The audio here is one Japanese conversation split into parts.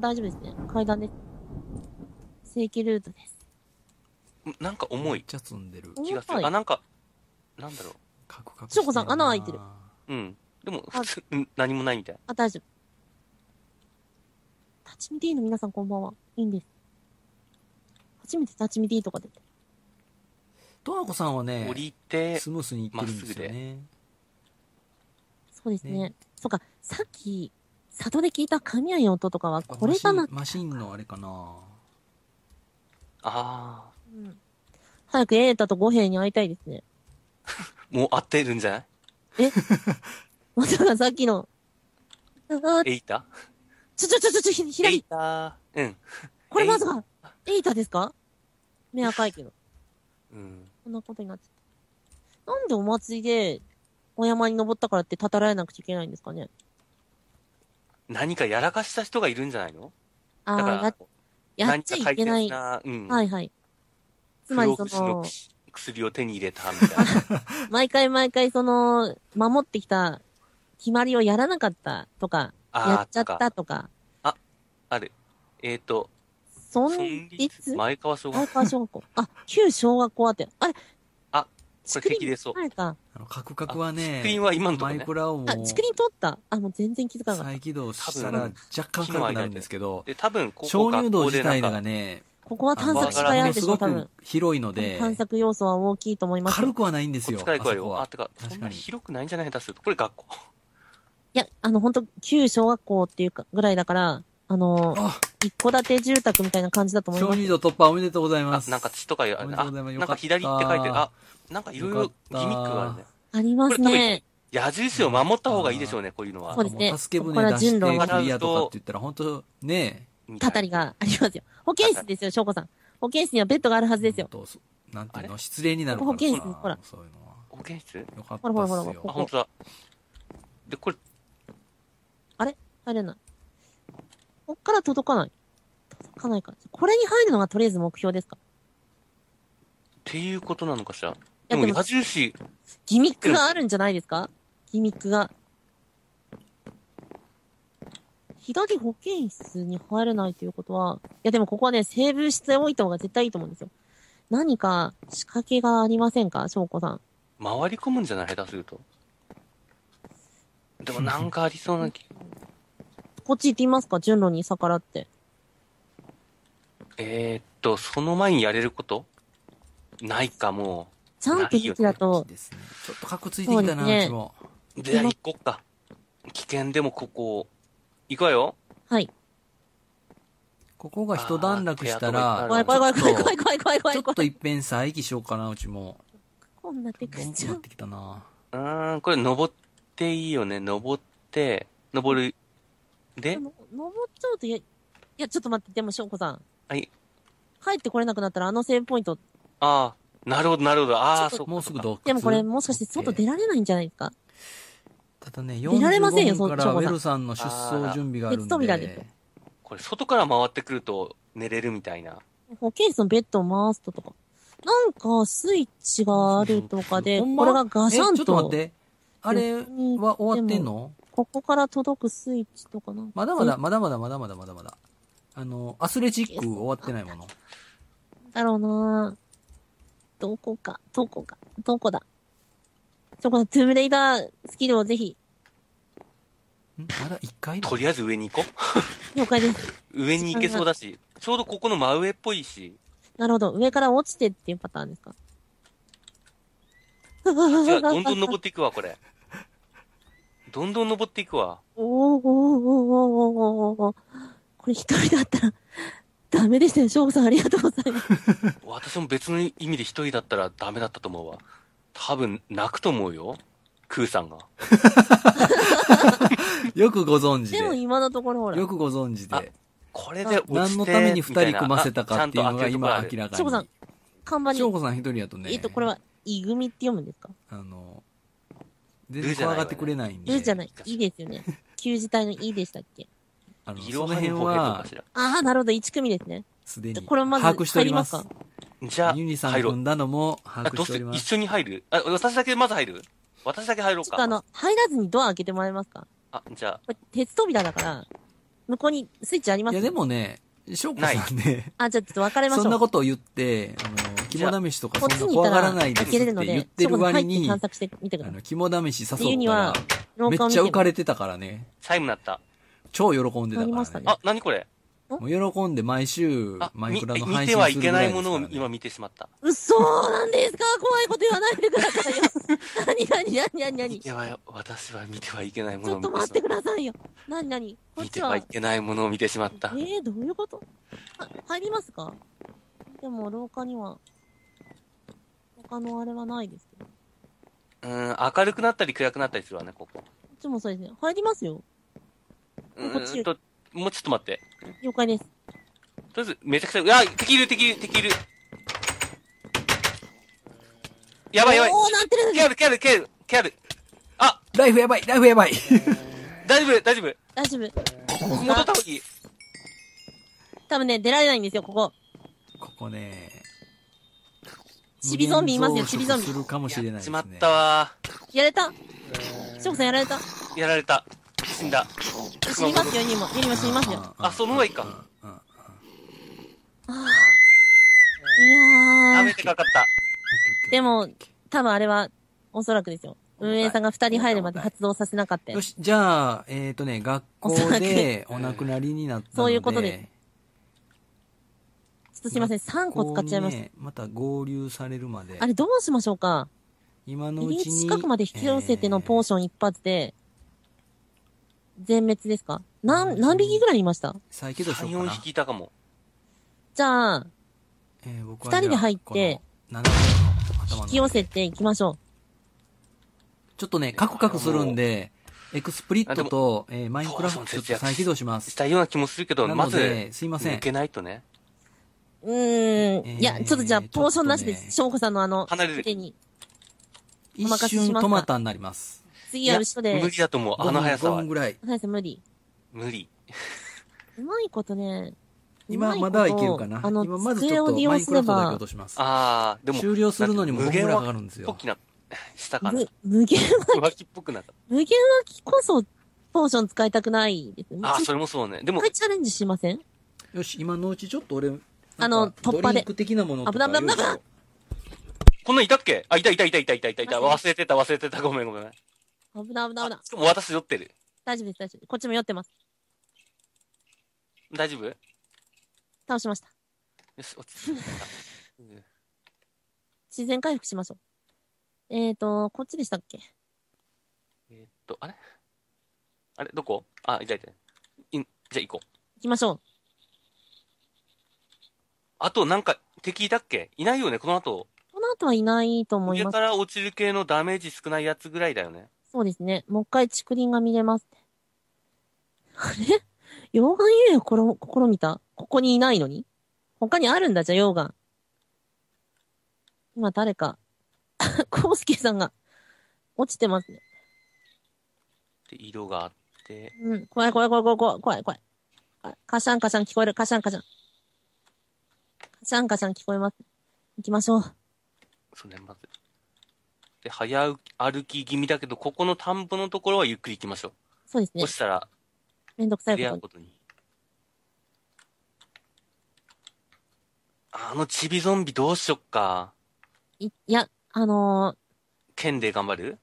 大丈夫ですね。階段です。正規ルートです。なんか重いめっちゃ積んでる。気がする。あ、なんか、なんだろカクカクしょうこさん穴開いてるう。うん。でも、普通、うん何もないみたい。あ、大丈夫。立ち見 D の？皆さんこんばんは。いいんです。初めて立ち見 D とか出て。とわこさんはね降、りて、スムースにいってるんですよね。そうですね。ねそうか、さっき、里で聞いた神谷音とかは、これがな、マシンマシンのあれかな。あうん。早くエータと五兵に会いたいですね。あ、もう合ってるんじゃない？まさかさっきの、エイタ？ちょちょちょちょちょ、ひエ左イ、タうん。これまさか、エイタですか？目赤いけど。うん。こんなことになっちゃった。なんでお祭りで、お山に登ったからってたたられなくちゃいけないんですかね？何かやらかした人がいるんじゃないの？ああ、だからや、やっちゃいけない。な、うん。いはい。つまりそのの、薬を手に入れたみたいな。毎回毎回その、守ってきた決まりをやらなかったとか、やっちゃったとか、ある。えっ、ー、と、村村立前川小前学校。川小学校。あ、旧小学校あって。あれあ、これ竹林敵出そう。はいか。あの、カクカクはね、スクリーンは今のとこマイね。クラをもうあ、竹林取った。あ、もう全然気づかなかった。再起動した多ら分若干軽くなるんですけど、で、多分、ここ鍾乳洞自体がね、ここは探索しがいあるでしょ、多分く。広いので、探索要素は大きいと思いますよ。軽くはないんですよ。こっちから行くわよ。あ、てか、そんな確かに広くないんじゃない下手すると。これ学校。いや、あの、本当旧小学校っていうか、ぐらいだから、あの、あ、一戸建て住宅みたいな感じだと思います。鍾乳洞突破おめでとうございます。あなんか血とかあ。あ、でとうございますなんか左って書いてる。あ、なんかいろいろギミックがあるね。ありますね。矢印を守った方がいいでしょうね、こういうのはそう。ですねも助け舟出してクリアとかって言ったら、本当ねみたいたたりがありますよ。保健室ですよ、翔子さん。保健室にはベッドがあるはずですよ。ほんとそなんていうあの失礼になるから保健室ほらそういうのは。保健室？よかったほらほらほらほよらあ、本当だ。で、これ、入れない。こっから届かない。届かないか。これに入るのがとりあえず目標ですか？っていうことなのかしら？でも矢印。ギミックがあるんじゃないですか？ギミックが。左保健室に入れないということは、いやでもここはね、セーブしていた方が絶対いいと思うんですよ。何か仕掛けがありませんか？翔子さん。回り込むんじゃない？下手すると。でもなんかありそうな気。こっち行ってみますか？順路に逆らって。えー、っと、その前にやれること？ないかもう。3.1だと、ね、ちょっとかっこついてきたな、うね、も。じゃあ、行こっか。危険でもここ、行くわよ。はい。ここが一段落したら、怖い怖い怖い怖い怖い怖い怖い。ちょっと一遍再起しようかな、うちも。こんなってくっちゃう。ってきたな。うん、これ登っていいよね。登って、登る。で？登っちゃうと、いや、いや、ちょっと待って、でも、しょうこさん。はい。帰ってこれなくなったら、あの1000ポイント。ああ。なるほど、なるほど。ああ、そうか。もうすぐ洞窟。でもこれもしかして外出られないんじゃないですかただね、出られませんよ45分からウそェルさんの出走準備があるん鉄扉でこれ、外から回ってくると寝れるみたいな。保健室のベッドを回すととか。なんか、スイッチがあるとかで、これがガシャンと、っと待って。あれは終わってんの？ここから届くスイッチとかな。まだまだ、まだまだ、まだまだ、まだまだ。あの、アスレチック終わってないもの。だろうなどこか、どこか、どこだ？そこのトゥームレイダースキルをぜひ、ん？まだ一回だとりあえず上に行こ了解です。う。上に行けそうだし、ちょうどここの真上っぽいし、なるほど。上から落ちてっていうパターンですか？じゃあ、どんどん登っていくわ、これ。どんどん登っていくわ。おーおーおーおーおーおーこれ一人だったら、ダメでしたよ。翔吾さんありがとうございます。私も別の意味で一人だったらダメだったと思うわ。多分、泣くと思うよ。クーさんが。よくご存知で。でも今のところほら、よくご存知あで。これで何のために二人組ませたかっていうのが今みたいなあちゃんと開けるとこある明らか翔吾さんに。、看板に、翔子さん一人やとね。えっと、これは、いぐみって読むんですか？あの、全然怖がってくれないんで。ルじゃない。いいですよね。旧字体のいいでしたっけ？あの、いその辺ろは。ああ、なるほど。1組ですね。すでにこれまず把握しております。じゃあ、ユニさん。組んだのも把あ、握どうすしております。る？一緒に入る？あ、私だけまず入る？私だけ入ろうか。ちょっとあの、入らずにドア開けてもらえますか？あ、じゃあ、これ、鉄扉だから、向こうにスイッチありますいや、でもね、翔子さんね、あ、じゃあちょっと別れましょう。そんなことを言って、あの、肝試しとかこそんな怖っちに行ったらがらないですいってけれるので、言ってる割に、そこに入って探あ索してみてください。の、肝試しっていう誘ったにはら、めっ廊下を見てちゃ浮かれてたからね。チャイム鳴った。超喜んでたからね。あ何これ？もう喜んで毎週あ、、マイみクラの配信する見てはいけないものを今見てしまった。嘘なんですか？怖いこと言わないでくださいよ。何何何何見何？ちては、私は見てはいけないものょをっと待って見てしまっくださいよ。何何？こた。っちは？見てはいけないものを見てしまった。えー、どういうこと？あ、入りますか？でも廊下には、他のあれはないですけど。こうん、明るくなったり暗くなったりするわね、ここ。っちもそうですね。入りますよ。うこっちーんと、もうちょっと待って。了解です。とりあえず、めちゃくちゃ、うわ、敵いる、敵いる、敵いる。やばいやばい。おー、なってるケアル、ケアル、ケアル、ケアル。あ、ライフやばいライフやばい 大丈夫、大丈夫。大丈夫。戻った方がいい。多分ね、出られないんですよ、ここ。ここね、チビゾンビいますよ無限増殖チビゾンビするかもしれないですね。しまったわやられた翔子さんやられたやられた。死んだ。死にますよ、ユニも。ユニも死にますよ。あその方がいいかうんうんうんいやー。ダメってかかった。でも、多分あれは、おそらくですよ。運営さんが二人入るまで発動させなかったよよし、じゃあ、えっ、とね、学校でお亡くなりになったので、そういうことですちょっとすいません、3個使っちゃいました。ここにねまた合流されるまであ、れどうしましょうか今のうちに。近くまで引き寄せてのポーション一発で、全滅ですか？何、何匹ぐらいいました？再起動しよ3、4うかな。匹いたかも。じゃあ、えー僕二人で入って、引き寄せていきましょちょっとね、カクカクするんで、 XSplit と、えーマインクラフトちょっと再起動しますし。たような気もするけど、なまず、すいません抜。けないとね。う。うーん。えーいや、ちょっとじゃあ、ポーションなしでちょっとねす。翔子さんのあの、離れる手に。一お任せし瞬ますか？トマタになります。次は後ろで無理、だと思う。あの速さ5は分。ぐらい。はい、無理。無理。うまいことね。今まだいけるかな？あの、今まずち机をょっとマインク利用すればラフトだけ落、とします。あー、でも、終了するのにも5分ぐらいかかるんですよしたかな。む無限は、浮気っぽくなった。無限はこそ、ポーション使いたくないですね。あそれもそうね。でも一回、チャレンジしません？よし、今のうちちょっと俺、あの突破で的なものとか危ない危ない危なこんなんいたっけ？あ、いたいたいたいたいたいたいた。忘れてた忘れてた。ごめんごめん。危ない危ない危ない。しかも私酔ってる。大丈夫です、大丈夫。こっちも酔ってます。大丈夫？よ倒しました。し、落ち着いた。うん自然回復しましょう。えーと、こっちでしたっけ？えーっと、あれ？あれどこ？あ、いたいた。いじゃあ行こう。行きましょう。あとなんか敵いたっけ？いないよねこの後。この後はいないと思います。上から落ちる系のダメージ少ないやつぐらいだよね。そうですね。もう一回竹林が見れますね。あれ？溶岩遊泳をころ試みた？ここにいないのに？他にあるんだ、じゃあ溶岩。今誰か、コウスケさんが落ちてますね。で、色があって。うん。怖い怖い怖い怖い怖い怖い怖い。あカシャンカシャン聞こえる。カシャンカシャン。カシャンカシャン聞こえます。行きましょう。そうね、まず。で、早歩き気味だけど、ここの田んぼのところはゆっくり行きましょう。そうですねそ。したら、めんどくさいことに。うことに。あのチビゾンビどうしよっか。いいや、あの剣で頑張る？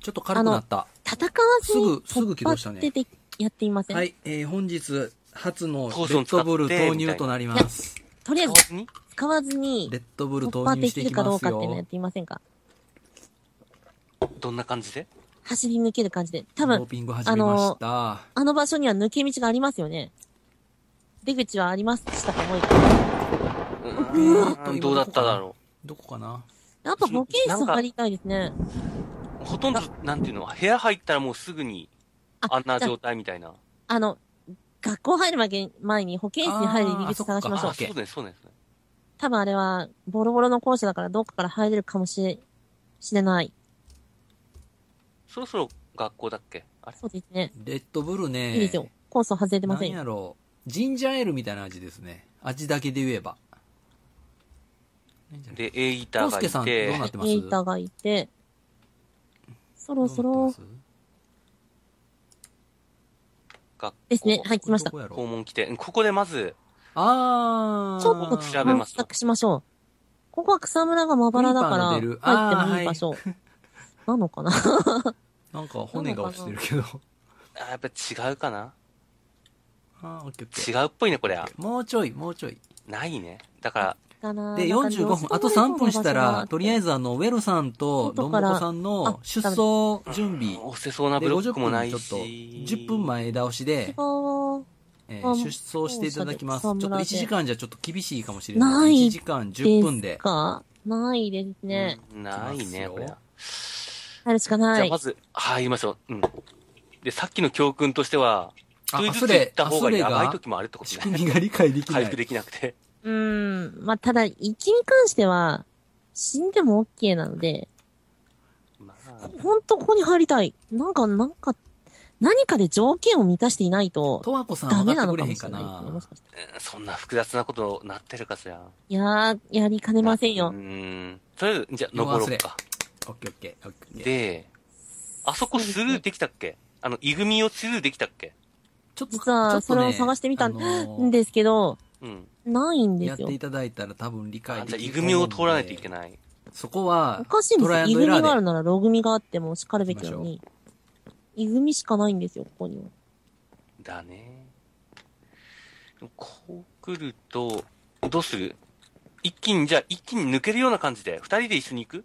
ちょっと軽くなった。ー、戦わずにすぐすぐ起動したね突破っててやっていません？はい、えー、本日初のレッドブル投入となります。とりあえず使わずに使わずにレッドブル突投入してい破できるきますよかどうかっていうのやっ。てみませんか？どんな感じで？走り抜ける感じで。多分、ドーピング始めました。あの場所には抜け道がありますよね。出口はありますしたと思いうーんーん、どうだっただろどこかな？やっぱ保健室入りたいですね。う。ほとんど、なんていうの、部屋入ったらもうすぐに、あんな状態みたいな。あの、学校入る前前に保健室に入る入り口探しましょうあ。そうね、そうね。そうね多分あれは、ボロボロの校舎だからどっかから入れるかもしれ、しれない。そろそろ学校だっけ？あれ？そうですね。レッドブルね。いいですよ。コースを外れてませんよ。何やろう。ジンジャーエールみたいな味ですね。味だけで言えば。で、エイターがコウスケさんどうなってます？エイターがいて、そろそろ学校。ですね。はい、来ましたど。こやろ校門来て、うんここでまず、あー。ちょっと調べ探ますと索しましょう。ここは草むらがまばらだから、入ってもいい場所。なのかな？なんか骨が落ちてるけど。あやっぱ違うかな？あー、オッケーオッケー。違うっぽいね、これは。もうちょい、もうちょい。ないね。だから、で、45分、あと3分したら、とりあえず。ずあの、ウェルさんとドンモコさんの出走準備。押せそうなで、ブロッ50クもない分ちょっと、し。10分前倒しで、えーあ出走していただきます。ちょっと草むらで1時間じゃちょっと厳しいかもしれない。ない1時間10分で。かないですね。うんないね、これは。入るしかないじゃあま。ず、入りましょう。うん。で、さっきの教訓としては、あ一人ずつ行った方がやばい時もあるってこと仕ね。組みが理解できない回復。できなくて。うーん。まあ、ただ、生きに関しては、死んでも OK なので、まあ、ほんとここに入りたい。なんか、なんか、何かで条件を満たしていないと、とわこさんダメなのかもしかなれないね。もしかして。うんそんな複雑なことなってるかしら。いやー、やりかねませんうよ。ん。とりあえず、じゃあ、登ろうか。オッケーオッケーオッケー。で、あそこスルーできたっけ？あの、イグミをスルーできたっけ？ちょっと、実はそれを探してみたんあのーんですけど、うん。ないんですよやってい。ただいたら多分理解あじゃあ、イグミを通らないといけい。ない。そこはお、かしいんですよ。トライアンイグミドエラーで。があるならログミがあっても叱るべきなのに。イグミしかないんですよ、ここには。だね。でもこう来ると、どうする？一気に、じゃあ一気に抜けるような感じで、二人で一緒に行く？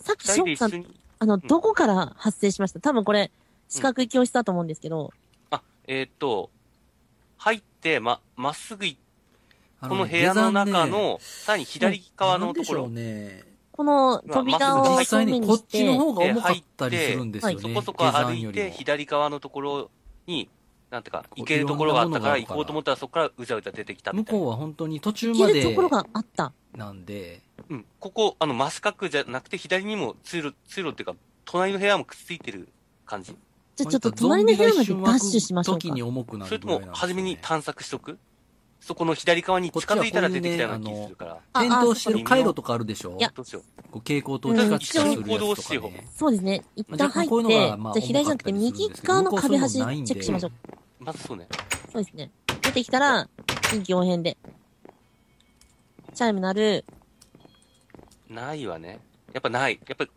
さっき二人でショックさん。あの、どこから発生しました？多分これ、四角い教室だと思うんですけど、あ、えーっと、入って、ま、まっすぐ行っあこの部屋の中の、さらに左側のところなんでしょうね。この扉を実際にこっちの方がで重かったりするんですよね。そこそこ歩いて、左側のところに、なんていうか、う行けるところがあったから、行こうと思ったらそこからうじゃうじゃ出てきたみたいな。向こうは本当に途中行けるまでところがあった。なんで、うん。ここ、あの、真四角じゃなくて、左にも通路、通路っていうか、隣の部屋もくっついてる感じじゃあちょっと隣の部屋までダッシュしましょうか時。に重くなそれとも初めに探索しとくそこの左側に近づいたら出てきたような気がするから。あ転倒してる回路とかあるでしょ？いやどうしよこう蛍光灯うん光ったりするやつとか一緒に行動しよね。そうですね。一まあ旦入って、若干こういうのがまあじゃあ左じゃなくて右側の壁端チェックしましょう。う。まずそうね。そうですね。出てきたら、臨機応変で。チャイム鳴る。ないわね。やっぱない。やっぱり、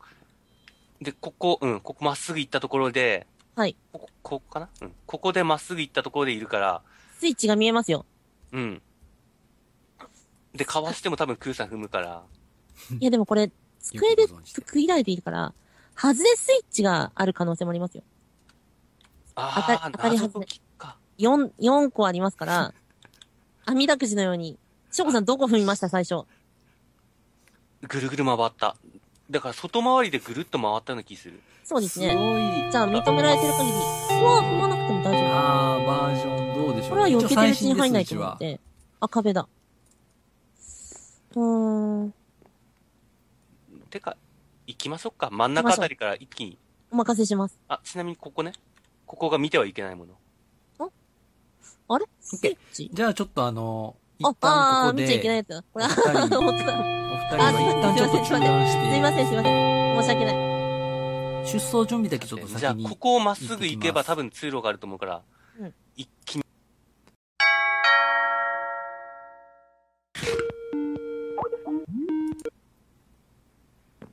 で、ここ、うん、ここまっすぐ行ったところで、はい。ここ、ここかな？うん。ここでまっすぐ行ったところでいるから、スイッチが見えますよ。うん。で、かわしても多分空さん踏むから、いやでもこれ、机で区切られているから、外れスイッチがある可能性もありますよ。ああ、当た当たり謎外れ解きか。4、4個ありますから、網だくじのように。しょこさんどこ踏みました？最初。ぐるぐる回った。だから外回りでぐるっと回ったような気する。そうですすね。ごい。じゃあ認められてる限り、ここは踏まなくても大丈あー、バージョンどうでし夫。ょうね。これは避けてるうちに入んないと思って。あ、壁だ。うーん。てか、行きましょうか。真ん中あたりから一気に。お任せします。あ、ちなみにここね。ここが見てはいけないもの。あ？れ？スイッチ？じゃあちょっとあの、一あ、あー、旦ここで、見ちゃいけないやつだ。これ、お二人本当だ。お二人は一旦ちょっと中断して、すいません、すいません。申し訳ない。出走準備だけちょっとじゃあ、先に。ここをまっすぐ行けば多分通路があると思うから、うん一気に。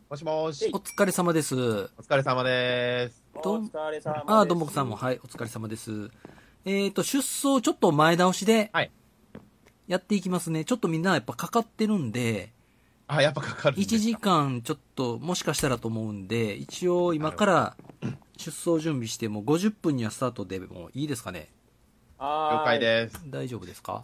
もしもーしお。疲れ様です。お疲れ様です。どお疲れ様です。あー、どんぼくさんも、はい、お疲れ様です。えっ、と、出走ちょっと前倒しではい、やっていきますね。ちょっとみんなやっぱかかってるんで、あ、やっぱかかるんですか？1時間ちょっともしかしたらと思うんで、一応今から出走準備しても50分にはスタートでもいいですかね？了解です。大丈夫ですか？ま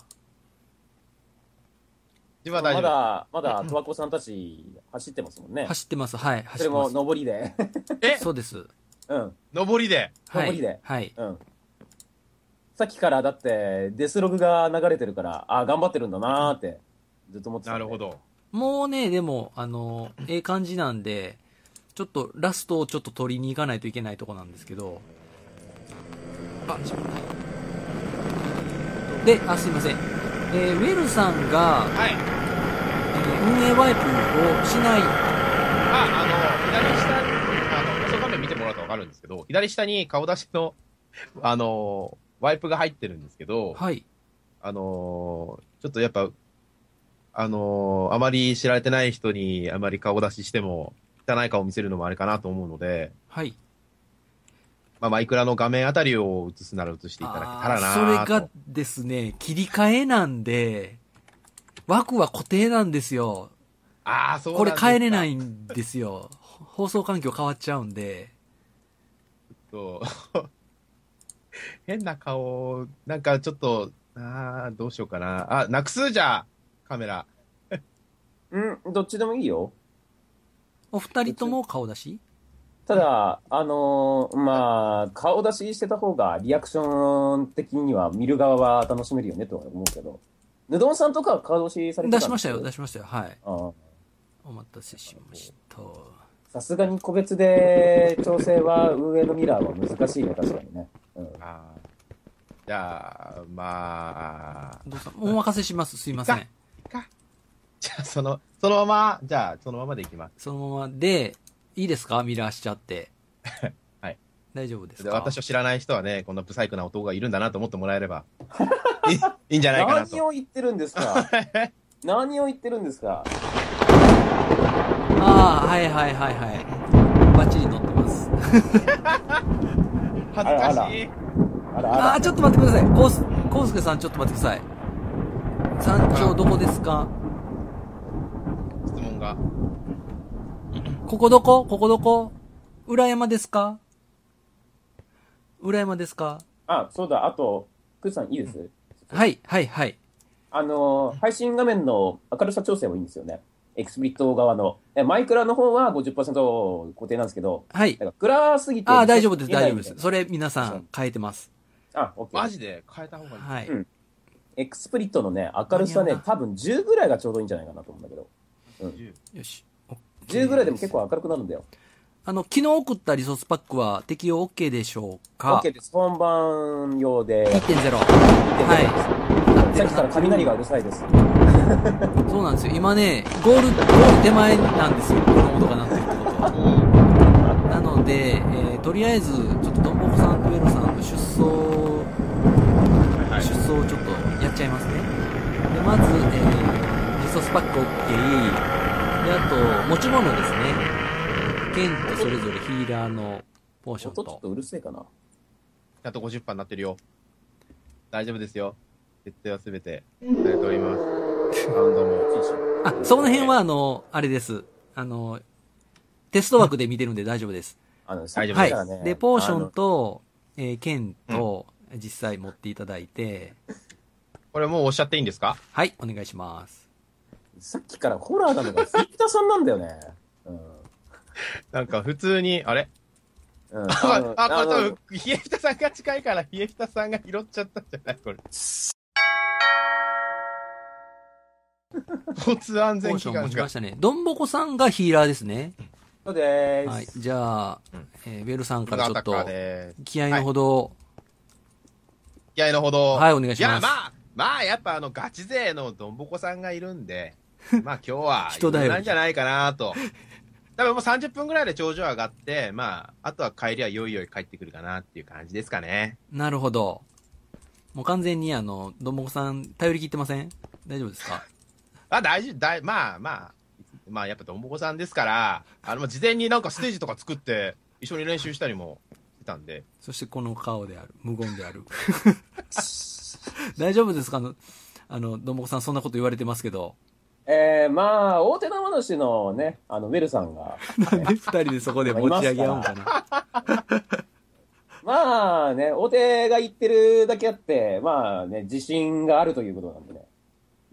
自分は大丈夫。だ、まだ、十和子さんたち走ってますもんね。走ってます。はい、走ってます。上りで。え？そうで？す。うん。上りで？はい。上りではい。うん。さっきからだって、デスログが流れてるから、あ頑張ってるんだなーって、ずっと思ってた。なるほ。ど。もうね、でも、あの、ええ感じなんで、ちょっとラストをちょっと取りに行かないといけないとこなんですけど、あ、しまった。で、あ、すいません。えーウェルさんが、はい。えー運営ワイプをしない、あ、あの、左下に、あの、画面見てもらうとわかるんですけど、左下に顔出しの、あの、ワイプが入ってるんですけど、はい。あのーちょっとやっぱ、あのーあまり知られてない人にあまり顔出ししても、汚い顔を見せるのもあれかなと思うので、はい。まあ、マイクラの画面あたりを映すなら映していただけたらなそれとがですね、切り替えなんで、枠は固定なんですよ。ああ、そうこれ変えれないんですよ。放送環境変わっちゃうんで。そう。変な顔、なんかちょっと、ああ、どうしようかな。あ、なくすじゃあカメラ。うん、どっちでもいいよ。お二人とも顔出し？ただ、あのーまあ、顔出ししてた方がリアクション的には見る側は楽しめるよねとは思うけど。ぬどんさんとかは顔出しされてたん出しましたよ、出ししましたよ。はい。お待たせしました。さすがに個別で調整は運営のミラーは難しいね、確かにね。うん。あーじゃあ、まあ、どうぞお任せします。すいません。じゃあ、その、そのまま、じゃあ、そのままでいきます。そのままで、いいですか？ミラーしちゃって。はい。大丈夫ですでか私を知らない人はね、こんなブサイクな男がいるんだなと思ってもらえれば、いいいいんじゃないかな何と。を言ってるんですか？何を言ってるんですか？ああ、はいはいはいはい。バッチリ乗ってます。恥ずかしい。あらあら。ああ、ちょっと待ってください。コウス、コウスケさんちょっと待ってください。山頂どこですか？質問が。ここどこ？ここどこ？裏山ですか？裏山ですか？あ、そうだ、あと、クーさんいいです？はい、はい、はい。あのー、配信画面の明るさ調整もいいんですよね。XSplit 側の。えマイクラの方は50%固定なんですけど、はい。なんか暗すぎて。ああ、大丈夫です、大丈夫です。それ皆さん変えてます。なあ、オッケー。マジで変えた方がいい。はい。うん XSplit のね、明るさね間に合うな、多分10ぐらいがちょうどいいんじゃないかなと思うんだけど。よし。10ぐらいでも結構明るくなるんだよ。あの、昨日送ったリソースパックは適用 OK でしょうか？OK です。本番用で。1.0。はさっきから雷がうるさいです。そうなんですよ。今ね、ゴール、ゴール手前なんですよ。この音が鳴ってるってことは。なので、えーとりあえず、ちょっとドンボコさん、クエロさんの出走、はい出走をちょっとやっちゃいますね。で、まず、えー、リソースパック OK。で、あと、持ち物ですね。剣とそれぞれヒーラーのポーションと。音ちょっとうるせえかな。ちゃんと50%になってるよ。大丈夫ですよ。設定はすべてされております。サウンドも。あ、その辺は、あの、あれです。あの、テスト枠で見てるんで大丈夫です。あの、大丈夫はいきからね。。で、ポーションと、えー剣と、実際持っていただいて、これもうおっしゃっていいんですか？はい、お願いします。さっきからホラーなのが、フィ田さんなんだよね。うん。なんか普通に、あれ？うん、あ、あのあ、これあの多分、冷えピタさんが近いから、冷えピタさんが拾っちゃったんじゃない？これ。交通安全祈願が持ちましたね。ドンボコさんがヒーラーですね。そうでーす。はい。じゃあ、うんえーウェルさんからちょっと。気合のほど、気合のほど。はいお願いしますいや、まあ、まあ、やっぱあの、ガチ勢のドンボコさんがいるんで、まあ今日は、人だよなんじゃないかなと。多分もう30分ぐらいで頂上上がって、まあ、あとは帰りはよいよい帰ってくるかなっていう感じですかね。なるほど。もう完全にあの、ドンボコさん頼り切ってません？大丈夫ですか？あ、大丈夫、大、まあまあ、まあやっぱドンボコさんですから、あの、事前になんかステージとか作って、一緒に練習したりもしてたんで、そしてこの顔である。無言である。大丈夫ですか？あの、あの、ドンボコさんそんなこと言われてますけど。えー、まあ、大手玉主のね、あの、ウェルさんが、なんで二人でそこで持ち上げ合うんかな。まあね、大手が言ってるだけあって、まあね、自信があるということなんでね。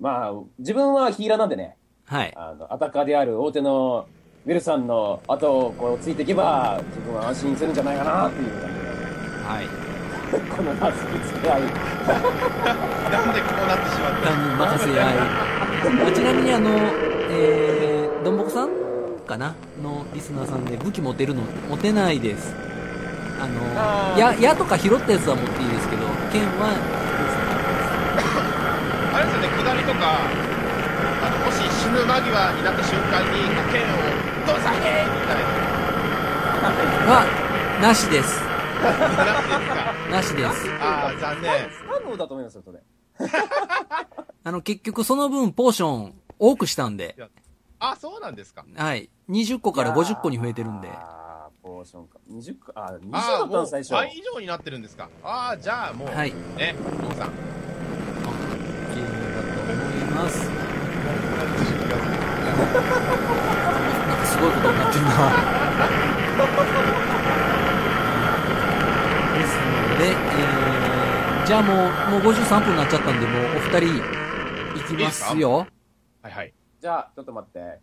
まあ、自分はヒーラーなんでね、はい。あの、アタッカーである大手のウェルさんの後をこうついていけば、自分は安心するんじゃないかなっていう感じはい。で、このなすきつけ合い。なんでこうなってしまった単に任せ合い。あちなみにあの、えー、どんぼこさんかなのリスナーさんで武器持てるの？持てないです。あの、あーや、矢とか拾ったやつは持っていいですけど、剣は、りとか、あの、もし死ぬ間際になった瞬間に、剣を、どうさへーみたいな。は、なしです。なしです。ああ、残念。不可能だと思いますよ、それ。あの、結局その分ポーション多くしたんで、あ、そうなんですか。はい。20個から50個に増えてるんで。ポーションか。20個、あー、20ああ、だったの最初。倍以上になってるんですか。ああ、じゃあもう、はい。ね、お父さん。ゲームだと思います。なんかすごいことになってるな。ですので、えー、じゃあもう、もう53分になっちゃったんで、もうお二人、行きますよ。はいはい。じゃあ、ちょっと待って。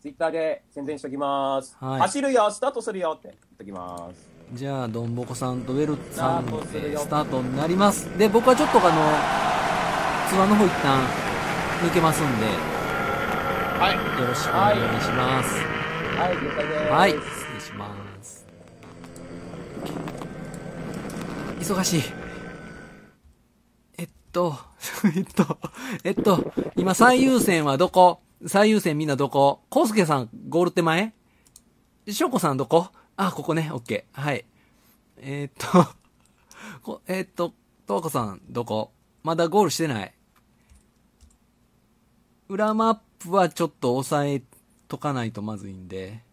ツイッターで宣伝しときます。はい走るよ、スタートするよって言っときます。じゃあ、どんぼこさんとウェルさんスタートになります。で、僕はちょっとあの、ツアーの方一旦抜けますんで、はい。よろしくお願いします。はい、了解です。はい、失礼します。忙しい。えっと、えっと、えっと、今最優先はどこ？最優先みんなどこ？コウスケさん、ゴール手前？ショコさんどこ？あ、ここね、オッケー。はい。えーっと、こえーっと、トワコさんどこ？まだゴールしてない。裏マップはちょっと押さえとかないとまずいんで。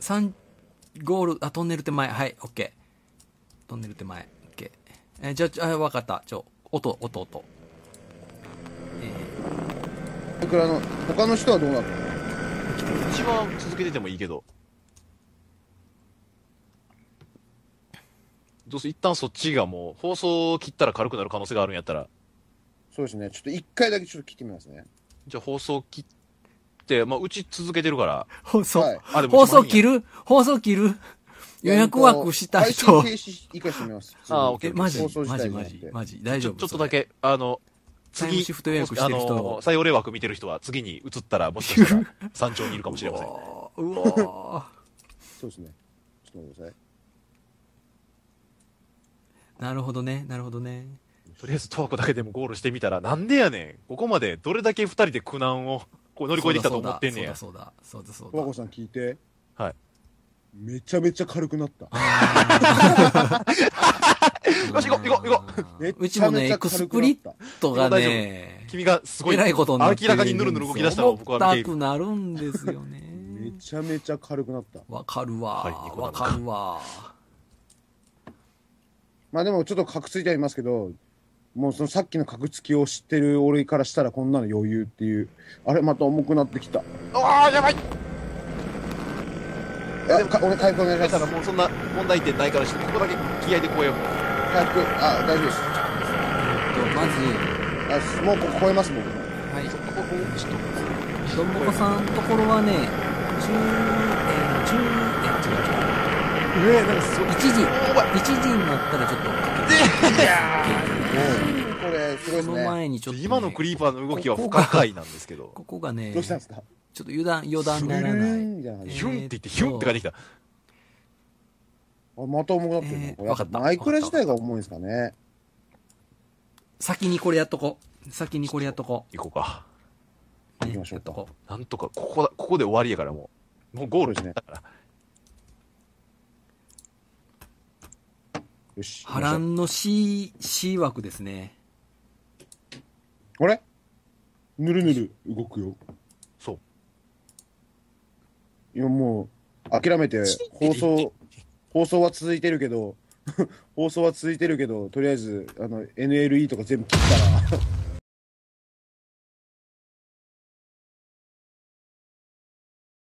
3、ゴール、あ、トンネル手前。はい、オッケー。トンネル手前。オッケー。えーじゃあちょ、あ、わかった。ちょ、音、音、音。えそれからあの、他の人はどうなったの？うちは続けててもいいけど。どうせ一旦そっちがもう、放送を切ったら軽くなる可能性があるんやったら、そうですね。ちょっと一回だけちょっと聞いてみますね。じゃあ放送切って、まあ、うち続けてるから、ー、放送、はい放送切る？る放送切る？予約枠した配人信。停止一回してみます。あーオッケえ、マジ？マジ？マジ？マジ？大丈夫ちょっとだけ、あの、次、シフト予約してる人あの、採用例枠見てる人は次に移ったら、もしかしたら 山頂にいるかもしれません。うわーそうですね。ちょっと待ってください。なるほどね、なるほどね。とりあえず、トワコだけでもゴールしてみたら、なんでやねん。ここまでどれだけ二人で苦難をこう乗り越えてきたと思ってんねや。そうだそうだ、そうだ、そうだ。和子さん聞いて。はい。めちゃめちゃ軽くなった。よし行こう行こう行こめっうちもね、エクスプリットがね、君がすごい、えらいことになって明らかにぬるぬる動き出したのを僕は見ている。重たくなるんですよめね。ちゃめちゃ軽くなった。わかるわはいニ。コわ生かるわ。まあでもちょっとカクついてありますけど、もうそのさっきのカクつきを知ってる俺からしたらこんなの余裕っていう。あれまた重くなってきた。ああ、やばいあ、か俺回復お願いしますだから。もうそんな問題点ないからして、ここだけ気合で超えよう。回復、あ、大丈夫です。えっとまず、あもうここ超えます、僕も。はい。ここ、ちょっと。どんぼこさんのところはね、10、えー、10、え、違う違う。えー、なんかすごい。1時、お前1時になったらちょっとかけて。これ、すごいですそのね。前にちょっと、ね、今のクリーパーの動きは不可解なんですけど。ここがね、どうしたんですか？ちょっと油断、余談にならない。ヒュンって言って、ヒュンって書いてきた。あまた重くなってるな、これえーわかったマイクラ自体が重いんですかね？先にこれやっとこう。先にこれやっとこ行こうか。行きましょうかなんとか、ここだ、ここで終わりやからもう。もうゴールですねだから。よし。波乱の C、C 枠ですね。あれ？ぬるぬる動くよ。そう。今もう、諦めて、放送、放送は続いてるけど、放送は続いてるけど、とりあえず、あの、NLE とか全部切ったら、